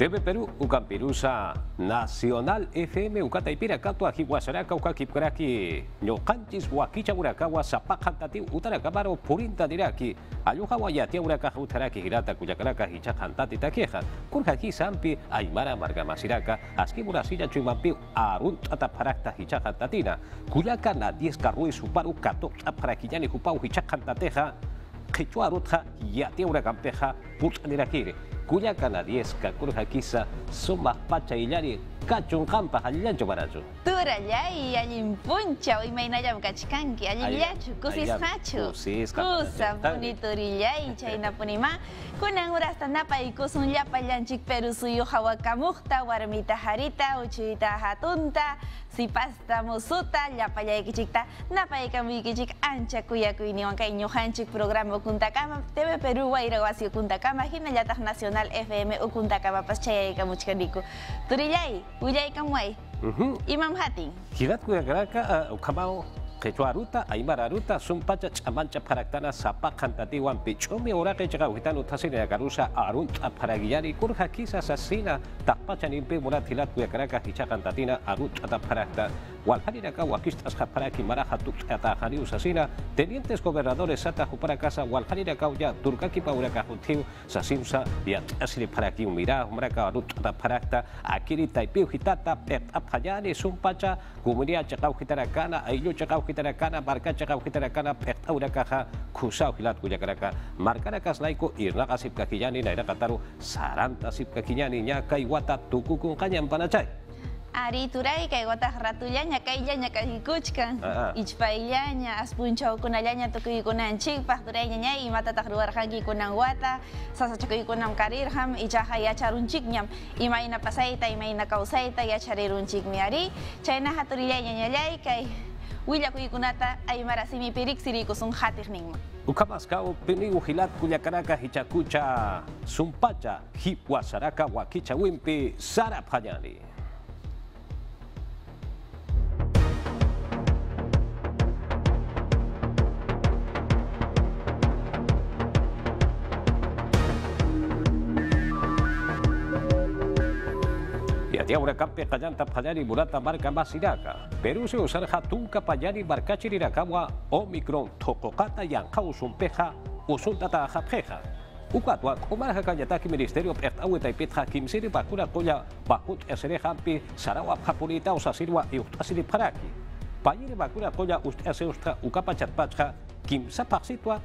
TV Perú, Ucampirusa Nacional FM, Ucataipira, Catua, Jihuasaraca, Ucaquipraki, Ñocanchis, Huaquicha, Urakawa, Zapajantati, Utaracabaro, Purinta, Diraki, Ayujawa, Yatia, Uracaja, Utaraki, Girata, Cuyacaraca, Hichajantati, Taqueja, Kurjaki, Sampi, Aymara, Margamasiraca, Asquimurasilla, Chimampi, Arunt, Ataparakta, Hichajantatina, Cuyaca, Nadies, Suparu, Cato, Aparaquillani, Jupau, Hichajantateja, Quechua, Rutja, Yatia, Uracampeja, Pulsaniraquire. Kuya kanadieska kurjakisa sumaq pacha illari kachun qampa allillachu manachu turallay allin punchaw imaynallam kachkanki allillachu kusisqachu kusapuni turillay chaynapunima kunan urastanapay kusun llapallanchik Perú suyuq hawakamuqta warmita harita uchuyta hatunta sipasta musuta llapallaykichikta napaykamuykichik ancha kuyakuyniwan kay ñuqanchik programa Kuntakama TV Perú wayra wasi Kuntakama hinallataq nacional FM Ukunta Kapapas Chayaykamuchkaniku. Turillay, وجاي كم وي إمام هاتين كيف تكون كراكا أو كمال Quechua ruta, Aymara ruta, sumpacha chamancha paraktana sapa kantatiwan pichumi orake chaga uhitanu tasina garusa arunta paraguiari kurja kisa sasina tapacha nimpe murat hilat kuyakaraka hicha cantatina arunta parakta Walhariraka wakistas japaraki maraja tuxata jariu sasina tenientes gobernadores sata jupara casa Walhariraka ya turkaki pauraka jutiu sasimsa ya asiri paraki umira umraka arunta parakta akiri taipiu hitata pet apayani sumpacha gumuria chakau hitarakana ayo kitara kana marka chaka kitara kana pekta ura kaja kusa hilat kuya karaka marka raka slaiko irna kasip kakiyani naira kataru saranta sip nyakai wata iwata tukukun kanyam panachai Ari turai ikuna gotah ratullaña kayllaña kajikuchkan ichpayllaña aspunchawkunallaña tukuykunanchikpaj turayñaña imatataq ruwarqankikunan wata i maina kausaita ya imayna pasayta imayna kawsayta yacharirunchikmi ari. Yanya yai kai. Willakuykunata aymara simipirik sirikusun hatiqninman Ukamascao, Penigu, Gilat, Culiacaraca, Hichacucha, Zumpacha, Hipuasaraca, Huaquicha, Wimpi, Sarapayani. Tiaura kampe kallanta payani murata marca masiraka. Perú se usarja tunka payani marcachiriracawa Omicron tokokata yanka usumpeja usuntata japjeja. Ukatwa kumarja kanyataki ministerio pektawe taipetja kimsiri bakura koya bakut esere hampi sarawa japurita usasirwa iustasiri paraki. Payiri bakura koya ust ese ustra ukapa chatpacha kimsa paksitwa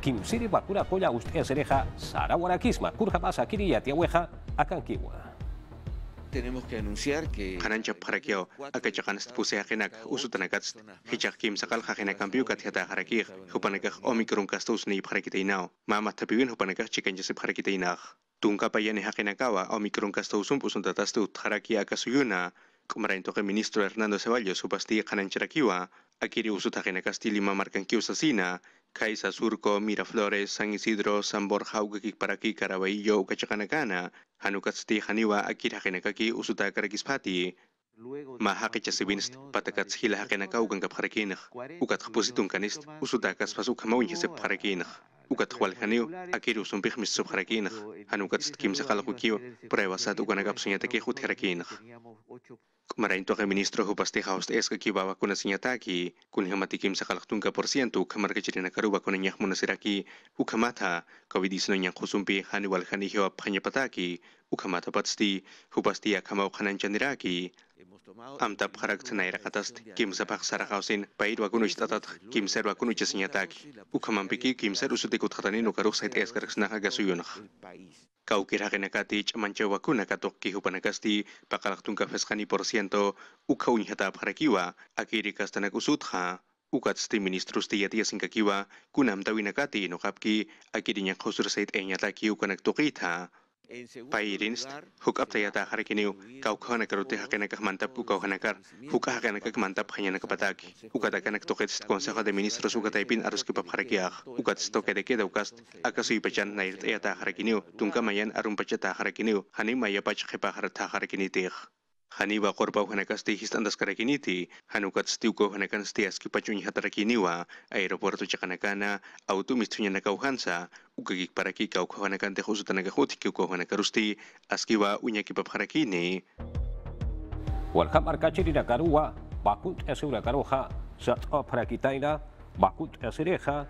kimsiri bakura koya ust esereja sarawarakisma kurja masakiri yatiaweja akankiwa. Tenemos que anunciar que Kanancha parakio akachakan puse hakinak usutanakat hichak kim sakal hakina kampiu kat hata harakir hupanakak omikron kastus ni parakitainao mama tapiwin hupanakak chikan jese parakitainah tungka payani hakinakawa omikron kastusum pusuntatastu haraki akasuyuna kumarain toke ministro Hernando Ceballos supasti kanancharakiwa akiri usut hakinakasti lima markankiu sasina Caiza Surco, Miraflores, San Isidro, San Borja, Ucaquicparaqui, Caraballo, Ucachacanacana, Hanucatzti, akira Akirajenacaqui, Usuta, Caraquispati, Mahakechasibinst, Patakatzhila, Hakenaca, Ucancapjarequinaj, Ucatjapositунcanist, Usuta, Caspas, Ucamaunjesepjarequinaj. ukatjualkaniu akirusun pihmis subjarakinaj Uganagap pruebasat Hut utjarakinaj Kemarin toga ministro hupastehaus eska kibawa kuna sinyataki, kun hamatikim sakalak tungka porsientu kamar kejadian karuba kuna nyak munasiraki, ukamata, kawidisno nyak kusumpi haniwal hanihiwa panyapataki, ukamata patsti, hupastia kamau kanan chandiraki, Amta prakten aira katast, kimsa pak sara kausin, pait wakunu istatat, kimsa wakunu jasinyatak. Ukaman piki, kimsa rusutik utkatani nukaruk sait eskarak senaka gasuyunak. Kau kira kena kati cuman cewa ku nak tok panakasti pakalak feskani porsiento. Uka unyata aparekiwa akiri kastana kusutha ukat sti ministru sti yati asingka kiwa ku Pahirinst, huk apta taya hari harikiniu, kau kau nak kerutih hak kah mantap ku kau hanakar, huka hak kah mantap hanya kapataki. Ukata enak toket Consejo de Ministros ukataipin arus kipap harakiak, ukat stoke de keda ukast, ui pecah naik yata hari harikiniu, tungka mayan arum pecah ta harikiniu, hani maya pecah kepa kini harikinitih. Hani wa korba hanakasti histandas karakiniti hanukat stiuko hanakan stiaski pachuñi hatarakiniwa aeropuerto chakanakana autumis tuñanakauhansa ukagik paraki kaukhawanakante husutanakajuti kiukhawanakarusti askiwa arkaci di arkachi wa, bakut esurakaroja sat'aprakitaina bakut esireja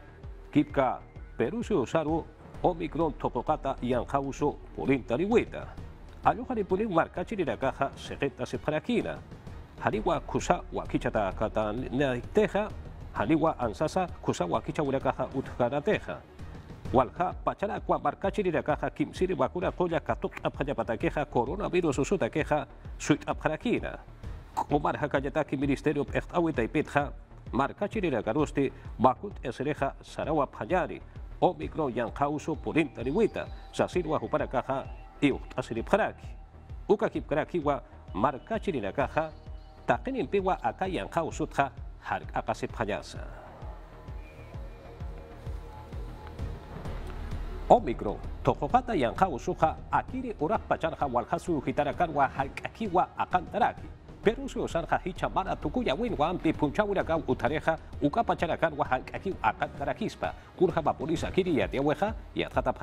kipka perusu saru, omikron topokata yanjauso korintariweta polintariweta. Aluhari puling marka chiri na kaha seketa se parakina. Haliwa kusa wakichata kata na teja, haliwa ansasa kusa wakicha ura kaha utkara teja. Walha pachara kwa marka chiri na kaha kimsiri wakura koya katuk apaya patakeja coronavirus usuta keja suit apharakina. Kumar hakayataki ministerio pechtawita ipitja, marka chiri na karusti bakut esreja sarawa payari, omicron yang hauso polintariwita, sasirwa hupara и укташили пхраки. Укаки marka ва маркачили накаха, такинин пива ака янка усутха харк акаси omikro Omicron, tokokata yang kau suka akiri urak pacar kawal kasu hitarakan wa harkaki wa akan teraki. Peru susan ka hicha mara tuku ya win wa ampi punca urakau utareja uka pacarakan wa harkaki akan terakispa. Kurha bapolisa kiri ya weja ya tatap.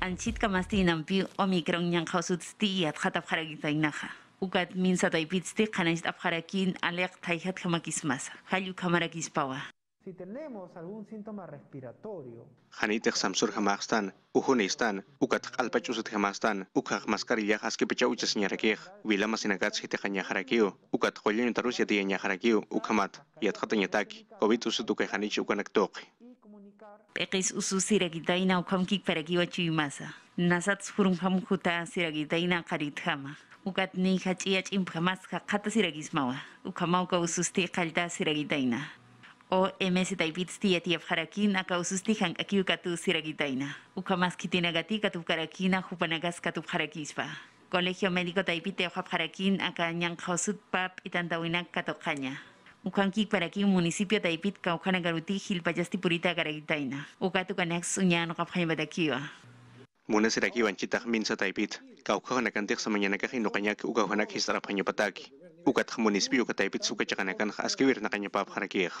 Anchit kamasti nampi omicron yang khawsutsti yat khatap kharagitainaha ukat min sataypitsti khanajt apkharakin alek thayhat khamakismas. Khalyu khamarakispawa Si tenemos algún síntoma respiratorio, samsur uhunistan, ukat alpachusut hamastan, ukak maskarilla haski pecha uchas kanya harakio, ukat kolyon tarus yati nya harakio, ukamat, yat khata nyataki, covid usut ukay hanichi peqis usu siragitaina ukhamkik parakiwa chuymasa nasat spurum kham khuta siragitaina qarithama ukat ni khachia chimphamas khata siragismawa ukhamauka ususti qalta siragitaina o ms taipitsti yati afharakin aka ususti hank akiukatu siragitaina ukhamas kitinagati katu karakina hupanagas katu harakispa Colegio Médico Taipite Hapjarakin aka nyang khosut pap itantawinak katokaña Ukanki un municipio taipit kaukana garuti hilpayasti purita garagitaina. Ukatukanak sunyano kaphaibadakiwa. Munasiraki wanchita minsa taipit. Kaukanakantik sa manyanakak uka ukauhanak hisarapanyapataki. ukat Pataki. ka taipit suka chakanakan ka askiwir na kanya pap harakir.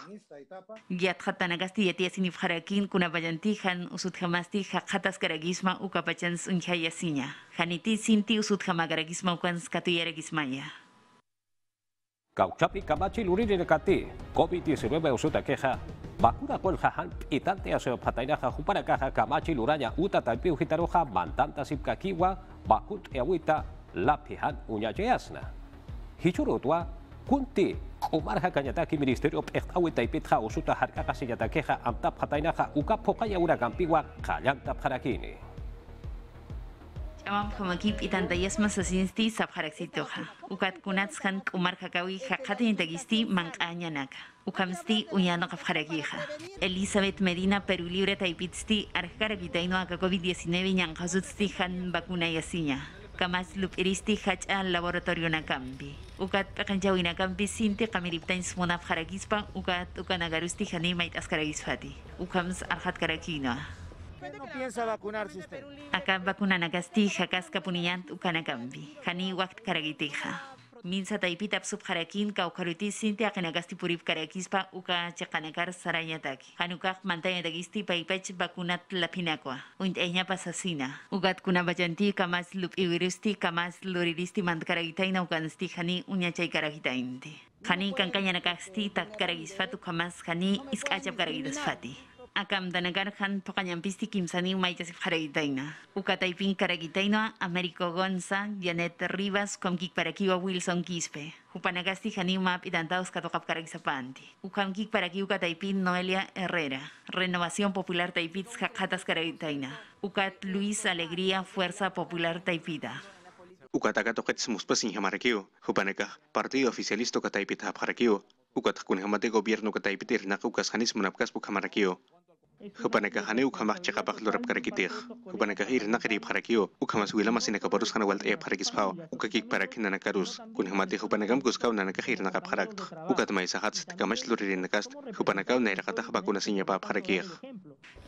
Giat hatanagasti yati Sinif harakin kuna bayantihan usut hamasti hakatas garagisma ukapachans unhayasinya. Haniti sinti usut hamagaragisma ukans katuyaragismaya. Kauchapi kamachi luriri nekati, COVID-19 usuta keja, bakura kol jahan itante aseo patainaja jupara kaja kamachi luranya uta talpi ujitaroja mantanta sipkakiwa, bakut eawita lapihan uñacheyasna. Hichurutua, kunti, umarja kanyataki ministerio pechtawita ipitja usuta harkaka siyatakeja amta patainaja uka pokaya ura kampiwa kallanta parakini. Chamam Hamakip itantayas masasinsti sabharaksitoja. Ukat kunats han kumar kakawi hakatin tagisti mankañanaka. Ukamsti uyano kafharakija. Elizabeth Medina Perú Libre taipitsti arkarakitaino aka COVID-19 ñankasutsti han vacuna yasiña. Kamas lupiristi hacha laboratorio nakambi. Ukat pekanjawina kambi sinti kamiriptain smonaf harakispa ukat ukanagarusti hani mait askaragisfati. Ukams arhat karakinoa. ¿Por qué no piensa vacunarse usted? Acá vacuna nagasti jakaska puniyant ukanakambi. Hani wakt karagitija. Minsa taipita psup harakin ka ukaruti sinti akanagasti purip karakispa uka chakanakar sarayataki. Hanukak mantaya dagisti paipach vacunat lapinakwa. Unt eña pasasina. Ugat kuna bajanti kamas lup iwirusti kamas luriristi mant karagitaina ukanasti hani unya chay karagitainti. Hani kankanya nakasti tak karagisfatu kamas hani iskachap karagitasfati. Akam danagar han pokañampisti kimsani maitasif jaragitaina. Ukataipin karagitaina, Américo Gonza, Janet Rivas, komkik parakiwa Wilson Quispe. Itantaos katokap karagisapanti. Ukamkik paraki ukataipin Noelia Herrera. Renovación Popular Taipit jatas karagitaina. Ukat Luis Alegría Fuerza Popular Taipita. Ukataka toket muspasin hamarakio, hupanaka partido oficialisto kataipit hapharakio, ukat kun hamate gobierno kataipit irnak ukas hanis munapkas Hupanakahaneu kamak chaka baklurap karakitek. Hupanakahir nakarib karakio. Ukamas wilama sinakabarus kana walt e parakispao. Ukakik parakin nanakarus. Kun hamate hupanakam kuskau nanakahir nakap karakt. Ukatma isahat stikamash luririn nakast. Hupanakau nairakata bakuna sinyapa karakiek.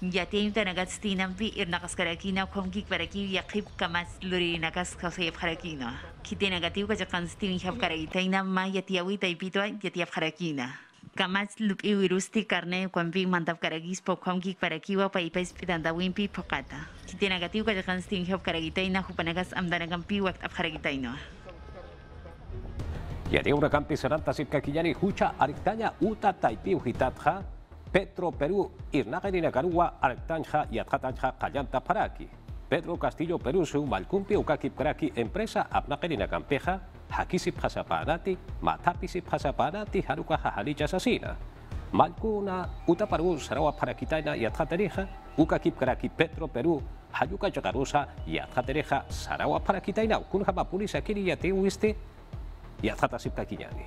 Yatim tanagat stinampi irnakas karakina kumkik parakio yakib kamas luririn nakas kasayap karakina. Kitenagatiw kajakan stinihap karakitainam ma yatiawita ipitwa yatiap karakina. Kamas lup iwirusti karne kwampi mantap karagis po kwamki parakiwa pa ipais pitanda wimpi pokata. Kiti negatiu ka jakan sting hop karagitaina hupanagas amdanagan pi wakt ap karagitaino. Yani ura kampi seranta sipka kijani hucha ariktanya uta taipi uhitatja Petro Perú irnagarina karua ariktanja yatjatanja kallanta paraki. Pedro Castillo Perú su malcumpi ukakip kraki empresa apnagerina campeja hakisip hasapanati matapisip hasapanati haruka hahalicha sasina. Malkuna uta Perú sarawa parakitaina yatjaterija ukakip kraki Petro Perú hayuka jagarusa yatjatereja sarawa parakitaina kunja mapulisa kiri yate uiste yatjatasip kakinyani.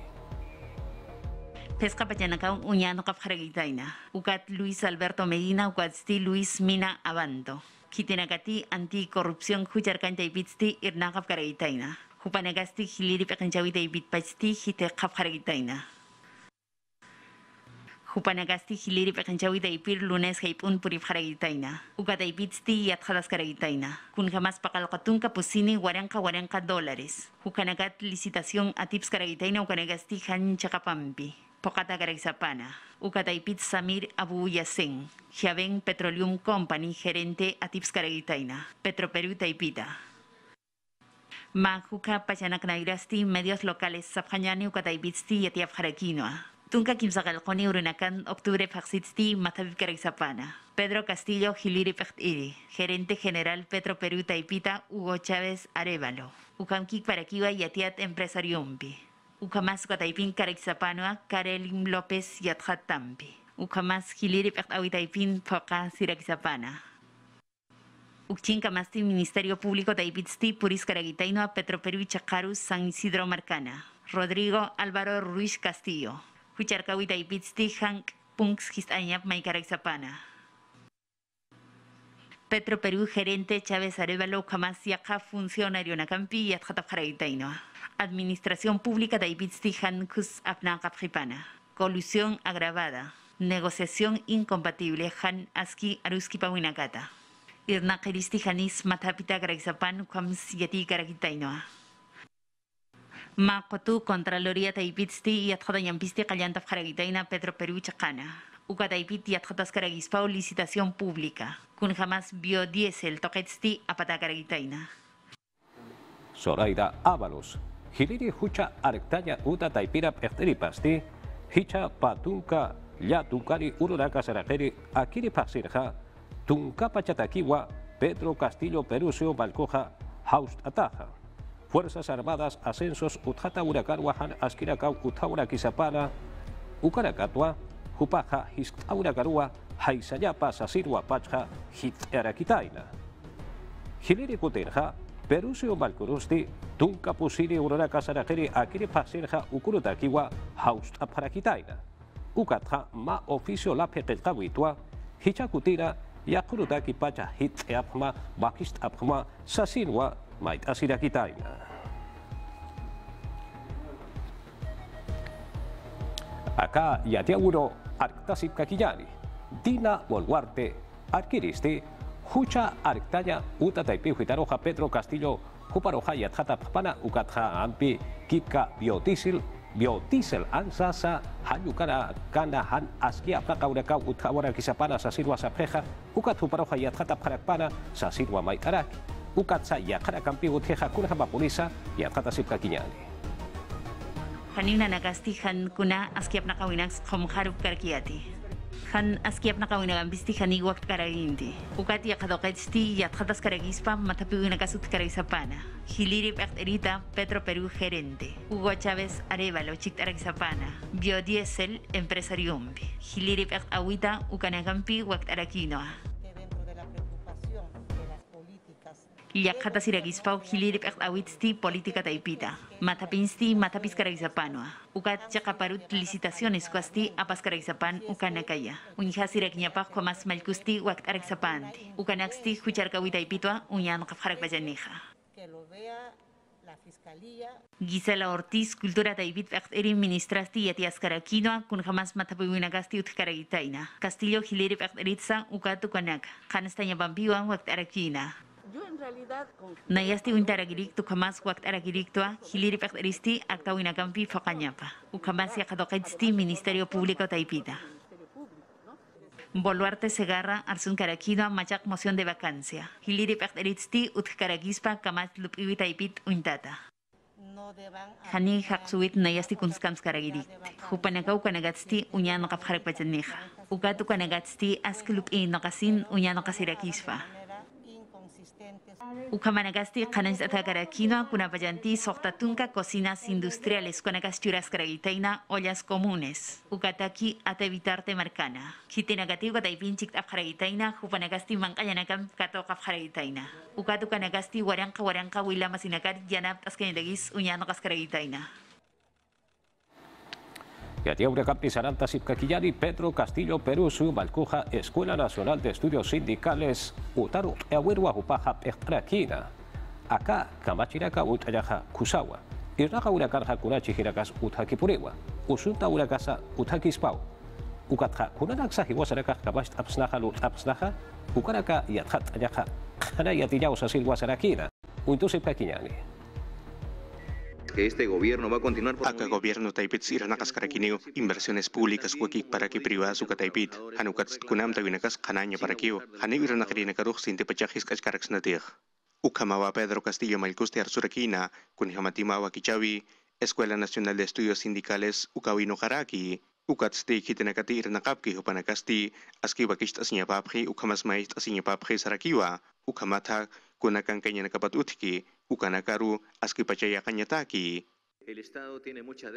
Pesca Pachanacao Uñano Capjaragitaina. Ucat Luis Alberto Medina, Ucat Luis Mina Abanto. kitinakati anti-korupsyon hujarkanta ibitsti irnaqap karagitaina. Hupanagasti hiliri pekanchawita ibitpachti hite qap karagitaina. Hupanagasti hiliri pekanchawita ipir lunes haipun purip karagitaina. Ukata ibitsti yatjadas karagitaina. Kun jamás pakalqatun kapusini waranka waranka dólares. Hukanagat licitación atips karagitaina ukanagasti han chakapampi. Pokata Garaizapana, Ukataipit Samir Abu Yasen, Javen Petroleum Company, gerente Atips Karagitaina, Petroperú Taipita. Majuka Pachanaknairasti, medios locales Sapjanyani Ukataipitsti Yatiap Jarakinoa. Tunka Kimsagalconi Urunakan, octubre Faxitsti, Matavip Garaizapana. Pedro Castillo Giliri Pechtiri, gerente general Petro Perú Taipita, Hugo Chávez Arevalo. Ukamkik Parakiwa Yatiat Empresariumpi. ukamas kataipin kariksapanua Karelim López Yatjatampi. Ukamas hilirip awitaipin poka siraksapana. Ukchin kamasti Ministerio Público taipitsti puris karagitaino Petroperú Chacaru San Isidro Marcana. Rodrigo Álvaro Ruiz Castillo. Hucharkawi taipitsti Hank Punks Histanyap Maikaraksapana. Petro Perú gerente Chávez Arevalo Ukamas Yaka funcionario Nakampi Yatjatap Administración Pública de Ibitstihan Kus Apna Kapjipana. Colusión agravada. Negociación incompatible Han Aski Aruski Pawinakata. Irna Kiristihanis Matapita Graizapan Kwams Yeti Karagitainoa. Makotu Contraloría Taipitsti y Atjadayampisti Kallantaf Karagitaina Petro Perú Chacana. Ukataipit y Atjataskaragispao licitación pública. Kun jamás biodiesel toquetsti apata Karagitaina. Zoraida Ábalos, hiliri hucha arktanya uta taipira ehteri pasti, hicha patunka ya tunkari ururaka sarakeri akiri pasirja, tunka pachatakiwa Pedro Castillo Perusio Balcoja Haust Ataja. Fuerzas Armadas Ascensos Utjata Urakarwahan Askirakau Utaura Kisapana Ukarakatwa Hupaja Histaura Karua Haisayapa Sasirwa Pacha Hit Erakitaina. Hiliri Kutirja Perusio Balkurusti tunka pusiri urora kasarakeri akiri pasirja ukurutakiwa haust aparakitaina. Ukatja ma oficio la pekelkawitua hichakutira pacha hit eapma bakist apma sasinwa mait asirakitaina. Acá ya te auguro Arctasip Kakiyani, Dina Boluarte, Arquiristi, Hucha Arctaya, Uta Taipi, Huitaroja, Pedro Castillo, Huparoja, Yatjata Papana, Ukatja Ampi, Kipka, Biodiesel, Biodiesel, Ansasa, uko kara kanda han aski apakau da ka utxabora kisapala sasirua sapeja ukatzu paruja eta tappara sasirua mai karak. Ukatsa yakara kampi gutxe ja kula za poliza eta katasip nagastihan kuna aski apnakauinak komkharupkerkiati Han askiap nakawinagan bisti hani wakt karaginti. Ukat yakadoketsti yatjatas karagispa matapiwina kasut karagisapana. Hiliri erita Petro Perú gerente. Hugo Chávez Arevalo chiktaragizapana. Biodiesel empresariumbi. Hiliri awita ukanagampi wakt arakinoa. Llaqata siragispau hilirip awitsti política taipita. Matapinsti matapis karagisapanua. Ukat chakaparut licitaciones kuasti apas karagisapan ukanakaya. Unja wakt aragsapanti. Ukanaksti hucharkawi taipitwa unyan qafharak bajanija. Que lo vea la Fiscalía. Gisela Ortiz, Cultura David Eri Ministrasti Yati Ascarakinoa, kun jamás matapuinagasti utkaragitaina. Castillo Hiliri Eritza, Ukatu Kanak, Hanestaña Bambiwa, Wakt Arakina. Yo en realidad Nayasti uintaragirik tu kamas wakt aragirik tua hiliri eristi akta winakampi fakanyapa. Ukamas yakadokaitzti Ministerio Público Taipita. Boluarte Segarra, Arsun Caraquino, Machak Moción de Vacancia. Hiliri eristi utkaragispa kamas lupiwi taipit uintata. Hani haksuit nayasti kunskams karagirik. Hupanakaw kanagatsti unyano kapharak pachanija. Ukatu kanagatsti askilup i nakasin unyano kasirakispa. Ukamanagasti kanas atakarakino kunapayanti soktatunka cocinas industriales kunakas churaskaragitaina ollas comunes. Ukataki ata evitarte marcana. Hitinagati ukataipinchik apjaragitaina hupanagasti mankayanakam kato kapjaragitaina. Ukatu kanagasti waranka waranka wilama sinakar yanap askanidagis unyano kaskaragitaina. Yatiaure Campi Saranta Sipcaquillari, Pedro Castillo Perusu, Malcuja, Escuela Nacional de Estudios Sindicales, Utaru, Eawirwa Hupaja, Pechtraquina. Acá, Kamachiraka, Utayaja, Kusawa. Irraja Urakarja Kunachi Hirakas Utakipuriwa. Usunta Urakasa Utakispau. Ukatja Kunanaksa Hiwasaraka Kabast Absnaja Lut Absnaja. Ukaraka Yathat Ayaja. Hana Yatillausa Silwasarakina. Untusipcaquillani. Que este gobierno va a continuar por Aka gobierno taipit iranakas karakinio inversiones públicas wakik para que privadas uka taipit hanukat kunam tawinakas kananya para kio hani iranakarin karuh sinti pachajis kachkaraks natih Ukamawa Pedro Castillo Malcuste Arzurakina kunihamatima wakichawi Escuela Nacional de Estudios Sindicales Ukawino Haraki ukatsti kitinakati iranakapki hupanakasti aski wakisht asinyapapji ukamas maist asinyapapji sarakiwa ukamata kunakan kanya nakapat utki ukanakaru askipachayakanyataki.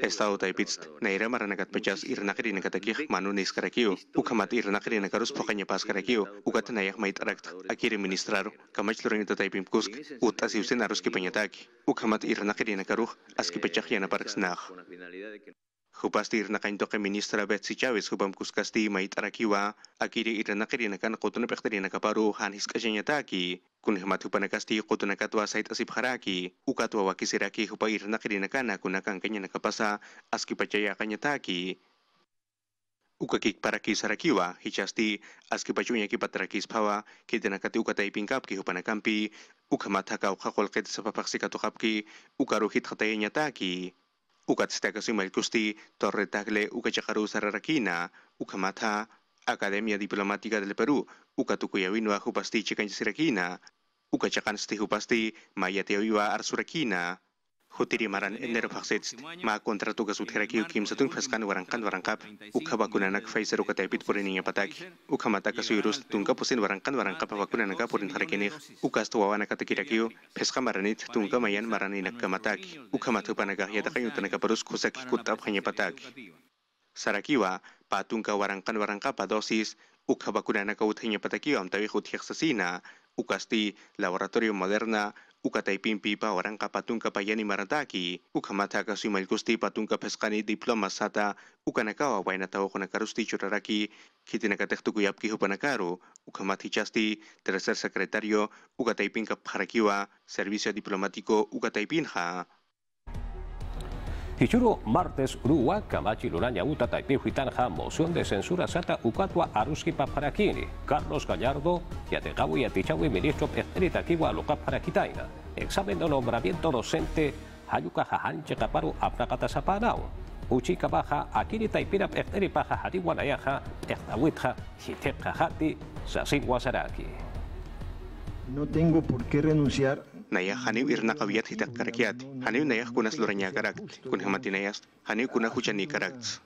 Estado taipits naira maranakat pachas irnakiri nakatakih manu niskarakiu, ukamat irnakiri nakarus pokanya paskarakiu, ukat nayak mait rakt akiri ministrar, kamach lorang itu taipim kusk, ut asiusin arus kipanyataki, ukamat irnakri nakaruh askipachah yanaparksnah. Hupastirnaqaintoqa ministra Betsy kuskasti mait arakiwa akiri iranaqirinakana kasti kotuna katua sait asip haraki, ukatwa wakisiraki hupa iranaqirinakana kunakankañanakapasa askipachayaqañataki ukakikparakisarakiwa hichasti askipachuñakipatrakisphawa qitinakati ukataypinkapki katukap ki, ukaruhit qullqitasapapaxsikatuqapki taki. Ucatztacasuimalco uka Torretagle Ucachacaru uka mata, Academia Diplomática del Perú, Ucatucuyawinua Jupasti Chicanchiraquina, pasti maya Mayateoiva arsurakina Hutirimaran Nerfaxit, ma kontra tugas gasutera ki ukim satun faskan warangkan warangkap, uka vakunanak Pfizer uka tepit purin inya patak, uka mata kasuyurus tungka pusin warangkan warangkap vakunanak purin harkenih, uka stuwawan kiu, peska maranit tungka mayan maraninak kamatak, uka matupanagah yatakayu perus kusak kutab hanya patak. Sarakiwa, patungka warangkan warangkapa dosis, uka vakunanak utanya am amtawi hutiak sasina, ukasti laboratorio moderna, ukataypinpi patung patunqa payani marataki. Ukamataka suimaylkuspi patunqa phasqani diplomasata ukanakawa waynata waqunakaruspi churaraki. Khitinakatej tukuyapki hupanakaru ukhamatichasti tercer secretario ukataypinqa servisya servicio diplomático ukataypinqa Hichuro martes Urua Kamachi Luraña Uta Taipihuitanja moción de censura sata Ukatua Aruski Paparakini Carlos Gallardo Yategawi Yatichawi ministro Pesterita Kiwa Luka Parakitaina examen de nombramiento docente Hayuka Jahanche Kaparu Aprakata Sapanao Uchi Kabaja Akiri Taipira Pesteri Paja Hadiwanayaja Echtawitja Hiteka Hati Sasin Wasaraki No tengo por qué renunciar naya haniw irna kawiyat hitak karakyat haniw naya kunas loranya karak kun hamatinayas haniw kuna huchani karakt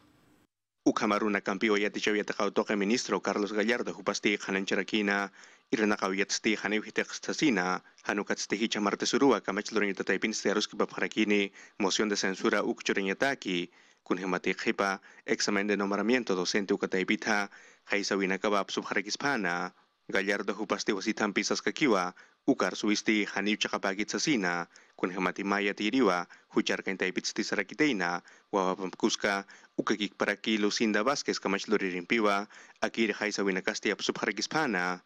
ukhamaruna kampi oyat ichawiyat toque ministro Carlos Gallardo hupasti hanancharakina irna kawiyat sti haniw hitak stasina hanukat sti hicha martesurua kamach loranya tataipin stiarus kibabharakini moción de censura ukchuranyataki kun hamati khipa examen de nombramiento docente ukataipita haisawina kabab subharakispana Gallardo hupasti wasitan pisas kakiwa Ukar suisti haniu chakapakit sasina, kun hematimaya tiriwa, huchar kentaipit stisrakiteina, wawapamkuska, ukakik para kilo Sinda Vázquez kamachluririmpawa, akir haisa winakasti apsubharkispana.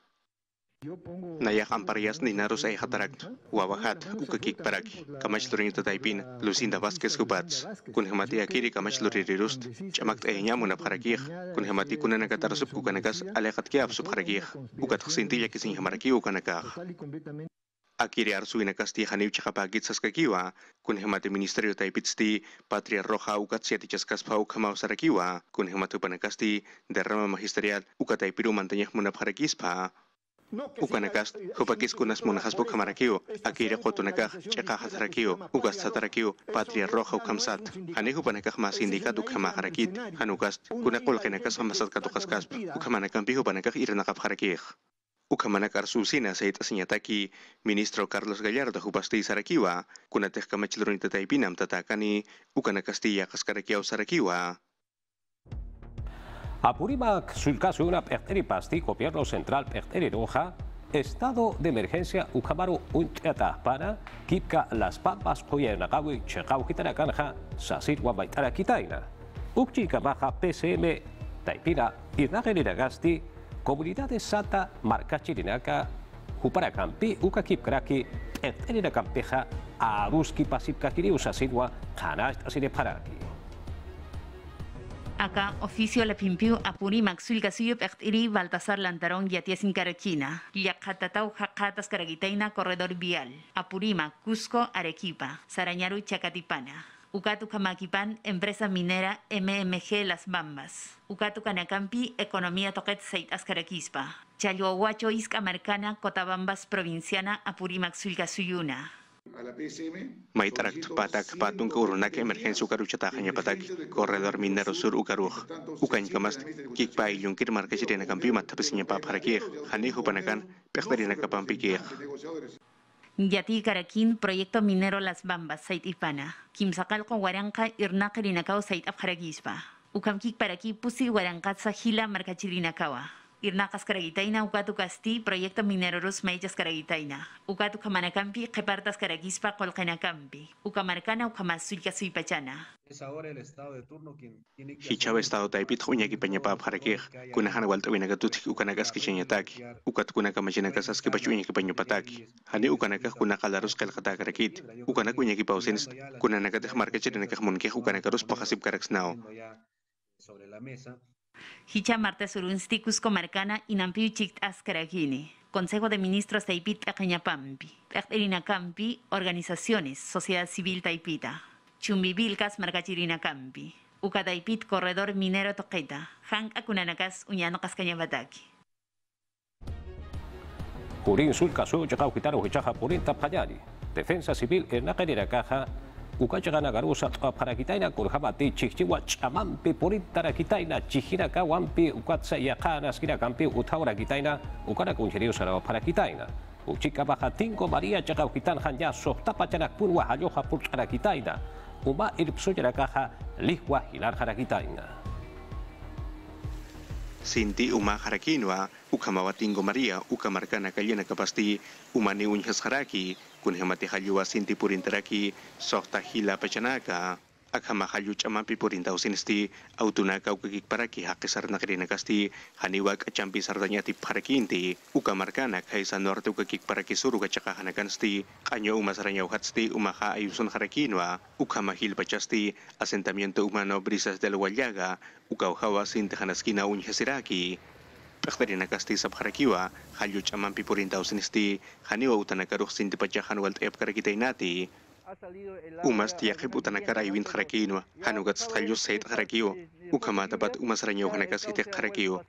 Nayah Amparias ni Naros ay hatarak, wawahat, ukakik parak, kamachlurin tataypin, Lucinda Vázquez Gubats, kun hemati akiri kamachluri rirust, chamakt ay nyamun apharakih, kun hemati kunanakatarasup kukanakas alekatkiap subharakih, ukat xintilla kisin hamaraki ukanakah. Akiri arsuina kasti haniu chakapagit saskakiwa, kun hemati ministerio taipitsti, patria roja ukat siati chaskaspa ukamau sarakiwa, kun hematu panakasti, derrama magisterial ukataipiru mantañah munapharakispa, Uka nekaz, jopakizkunaz monajazbuk hamarakiu, akire jotunekaj, cheka jazarakiu, ugas zatarakiu, patria roja ukamsat. Hane jupanekaj ma sindikatuk hamajarakit, hanukaz, kunakol genekaz hamasat katukazkazp, ukamanekan pijupanekaj irnakap jarakij. Ucamanac Arsucina Seita ministro Carlos Gallardo Jupasti Sarakiwa, Kunatej Kamachilronita Taipinam Tatakani, Ucana Castilla Cascaraquiao Sarakiwa. Apurímac, sulcaso una perteri pasti, gobierno central perteri roja, estado de emergencia ukamaru unteata para kipka las papas koyena gawi chekau kitana kanja sasir wabaitara kitaina. Ukchi baja PCM taipina irnagenira gasti comunidades sata marca chirinaka hupara kampi uka kip kraki perteri kampeja aruski pasip kakiri usasinwa kanash asine paraki. Acá, oficio la pimpiu apurimak sulgasuyup iri Baltasar Lantarón yatiesin carachina. Yakatatau jakatas caragitaina corredor vial. Apurima, Cusco, Arequipa. Sarañaru, Chacatipana. Ukatu Kamakipan, empresa minera MMG Las Bambas. Ukatu Kanacampi, economía toquet seit ascaraquispa. Chaluahuacho Isca Marcana, Cotabambas provinciana, Apurimac Sulgasuyuna. Maitarak patak patung ke urunak emergensi ukaru cetakannya patak corredor minero sur ukaruh ukan kamas kik pai yungkir marka jadi nak kampi mat tapi sinya pap harakir hani hupanakan pek dari nak kampikir Yati Karakin, Proyecto Minero Las Bambas, Sait Ipana. Kimsakal con Huaranca, Irnacarinacao, Sait Abjaragispa. Ukamkik Paraki, Pusi Huaranca, Sajila, Marcachirinakawa. Irnakas karagitaina ukatu kasti proyecto mineroros maychas karagitaina. Ukatu kamanakampi kepartas karagispa kolkanakampi. Ukamarkana ukamasulka suipachana. Hichau estado taipit uñaki peñapa parakej, kunahan walta winagatutik ukanakas kichenataki, ukat kunaka machinakasas que pachu peñapataki, hani ukanaka kunakalaros kalkatakarakit, ukanak uñaki pausins, kunanakataj marketer munkej ukanakaros pajasip karaksnao. Sobre la mesa, Hicha Marta Surunsti Cusco Marcana Inampiu Chict Ascaragini. Consejo de Ministros Taipit Acañapampi. Erina Campi, Organizaciones, Sociedad Civil Taipita. Chumbivilcas Marcachirina Campi. Ucataipit Corredor Minero Toqueta. Hank Akunanakas Uñano Cascañabataki. Purin sulka su chakau kitaro hichaja purin tapayari. Defensa civil en la caja ukachagana garusa para kitaina kurhamati chichiwa chamampi purin tara kitaina chihira ka wampi ukatsa yakana skira kampi utaura kitaina ukara kunjeriu sara para kitaina. Uchika baja tinko María chakau Sinti uma harakinwa ukamawatingo Maria ukamarkana kallena kapasti umani unhas haraki kun hemati halyuwa sinti purintaraki sohta hila pachanaka akama hayu champi purinta usinsdi autuna kaukik paraki hakisar nakrina nakasti haniwak acampi sartanya ti paraki inti ukamarkana kaisa norte ukakik paraki suru kacaka hanakansti kanyo umasaranya uhatsti umaha ayusun harakinwa mahil pecasti asentamiento umano brisas del huallaga ukauhawa sintehanaskina unhesiraki Pekterina kasti sabharakiwa, halu chamampi purinta usinsdi, haniwa utanakaruh sintipachahan walt epkarikitainati, Umas tiak ibu tanah kara iwin karekino, hanugat stalius seit karekio, ukama dapat umas ranyo hanaka seit karekio.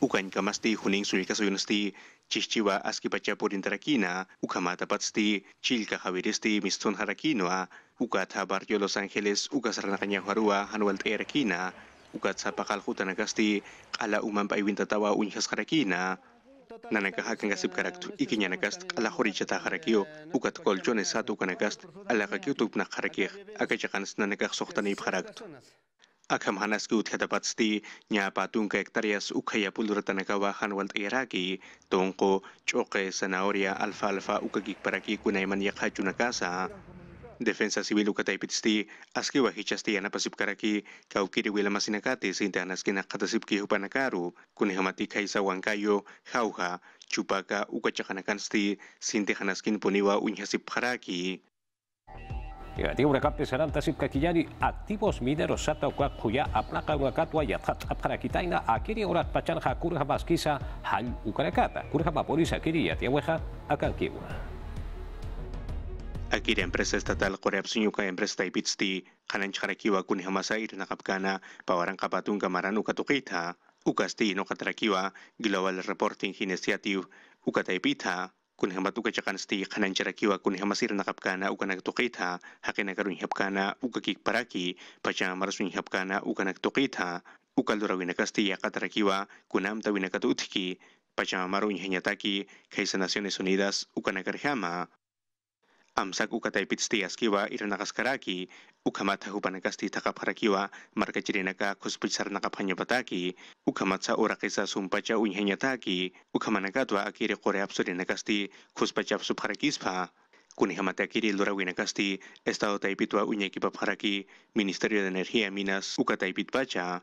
Ukan kamas ti huning sulika suyun sti, cishciwa aski baca purin tarakina, ukama dapat sti, cilka hawiris ti miston harakino, ukat habar yo Los Angeles, ukas ranakanya harua hanual te erakina, ukat sapakal hutanakasti, ala umam pa iwin tatawa unhas karekina. nanakahakangasib karaktu ikinyanakast alakhorichata kharakiyo ukat kolchone satu kanakast alakakiyo tupna kharakiyo akachakhanas nanakakh sokhtani ib kharaktu akham hanas ki utkhata patsti nya patun ka hectareas ukhaya pulura tanaka wa hanwal iraki tonqo choqe sanaoria alfalfa ukagik paraki kunayman yakhachuna kasa Defensa Civil Ucataipitsti, aski wahichasti anapasipkaraki, kaukiri wilamasinakati sintanaskin akatasipki hupanakaru, kunihomati kaisa wankayo, hauha, chupaka ukachakanakansti, sintehanaskin poniwa Ya, Tiga huracán pesarán tasip kakillari activos mineros sata kuya aplaka urakatua yatat apkarakitaina akiri urak pachan hakura habaskisa hal ukarakata kurha vaporisa kiri akan akankiwa. Akida empresa estatal Korea Psunyuka empresa Taipits ti kanan charakiwa kuni hamasai nakapkana pawarang kapatung kamaran uka ukasti no katrakiwa global reporting inisiatif initiative ukataipita kun hamat uka cakan sti kanan charakiwa kun hamasir nakapkana ukanaktukita hakinakaruin hapkana ukakikparaki pacha marasuin hapkana ukanaktukita ukaldura winakasti yakatrakiwa kunamta winakatutki Pachamamaru Ingeñataki, Kaisa Naciones Unidas, Ukanakarjama, amsakukateipitstiaskiwa irinaqaskaraki ukhamata hupanakasti thaqapqarakiwa markachirinaqa khuspuchisarnaqaphañapataki ukhamatsa uraqisa sumpacha uñhañataki ukhamanakatwa akiri qoreapsurinaqasti khuspachapsupqarakispa Cunijamataqiri Lorawinacasti, Estado Taipitua Uñequipapjaraki, Ministerio de Energia Minas, Ucataipitpacha,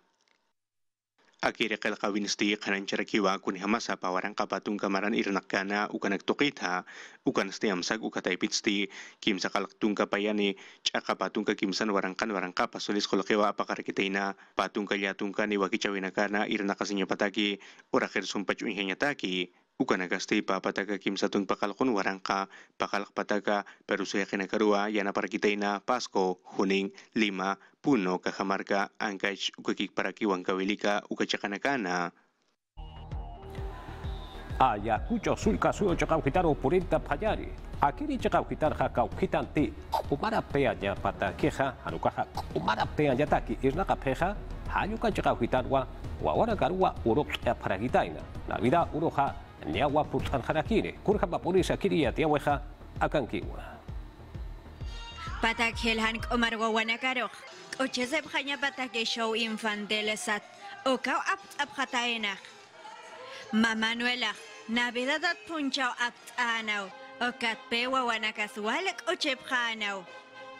akire qelqa winsti irnak kunhamasa pawaranqa patunqamaran irnaqkana ukanaktuqita ukanasti amsak ukataypitsti kimsa tungka payani ch'aqa patunqa kimsan waranqan waranqapas solis irnak asinya pataki llatunqani wakichawinakana irnaqasiñapataki orajir taki ukanagastay papataga kimsatun pakalkun yana para kita ina Pasco Huning, Lima Puno Kakamarka, Angkaj, ukakik para kiwang kawilika ukachakanakana. Aya kucho sulka suyo chacaujitar purinta payari. Akiri chacaujitar jacaujitanti. Umara pea nya pata queja, anucaja. Umara pea nya taki irnaca peja. Hayuca chacaujitarwa. ya garua urop paraguitaina. Navidad uroha. ni agua putan janakine, kurja papuriza kiria tiaueja, akankiwa. Patak helhank omargo guanakarok, otxezeb jaina patak esau infantelezat, okau aptap jataenak. Ma Manuela, nabedadat puntxau aptanau, okat pewa guanakazualek otxeb janau.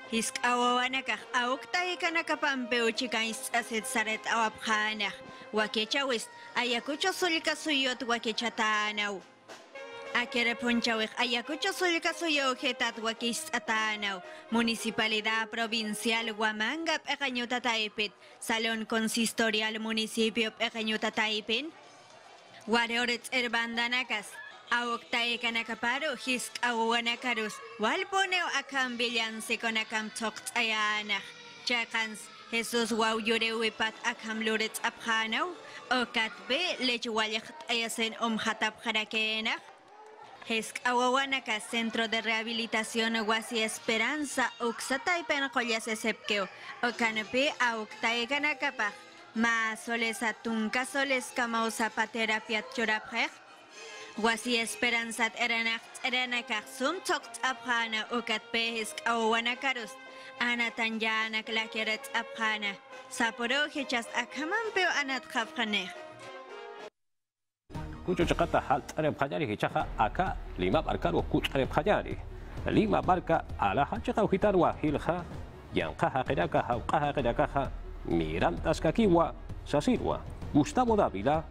Ka nakapampew chika aset saret awap khanak wakechawis ayakucho sulkasuyot wakechatanaw. Akere ponchawik ayakucho sulkasuyojetat wakisatanaw. Municipalidad Provincial Huamanga Pequeñotataipit. Salón Consistorial Municipio Pequeñotataipin. Warorets Erbandanakas. Awoktae kanakaparo hisk awanakarus. Walponeo akam bilyansi konakam tokt ayanak. Chakans Jesús wau yore wipat akam lurets apjanaw, o katbe lechuwalyak ayasen om hatap jarakenak. Hesk awawanaka Centro de Rehabilitación Guasi Esperanza uksatay penkollas esepkeo, o kanepe auktae kanakapaj, ma soles atunka soles kamausa paterapia chorapjej, Wasi esperanzat eranacht eranakak sumtokt abhana ukat pehisk أنا Anatan yanak lakeret abhana. Saporo اكامان بيو أنا تخافخانيخ كوچو شقطة حال تقرب خجاري هيشخا أكا لما بركار وكوت قرب خجاري لما باركا على حاجة وخيتار وحيلخا ينقها قداكاها وقها قداكها ميرام تسكاكي وساسير Gustavo Dávila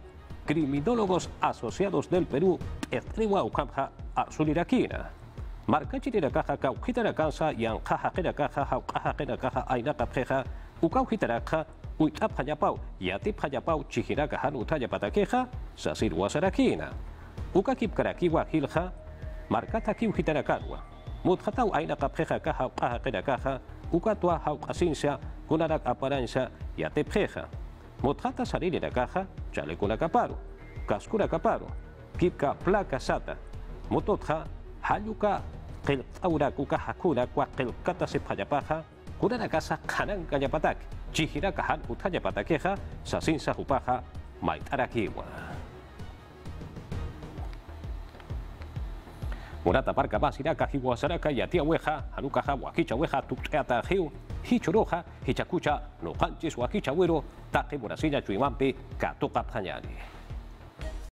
criminólogos asociados del Perú estriwa ukamha asuliraquina marka chirira kaha kau khitara kansa yang kaha kira kaha hau kaha kira kaha aina kapheha ukau khitara kha uita phajapau yati phajapau chihira kahan utaya patakeha sasir wasarakina uka kip karaki wa hilha marka taki khitara kadwa muthatau aina kapheha kaha kaha kira kaha uka tua Motrata salir de caja, chaleco la caparo, cascura caparo, kipka placa sata, mototja, hayuka, qilqaurakuka hakuna kwa qilqata sephayapaja, kurana casa kananka yapatak, chihiraka han utayapatakija, sasinsa jupaja, maitarakiwa. Urata parka basiraka hiwasaraka yatia weja, hanukaja wakicha weja tukteata hiu, hichoroja, hichakucha, no panches wakicha wero, take morasilla chuimampe, katoka panyari.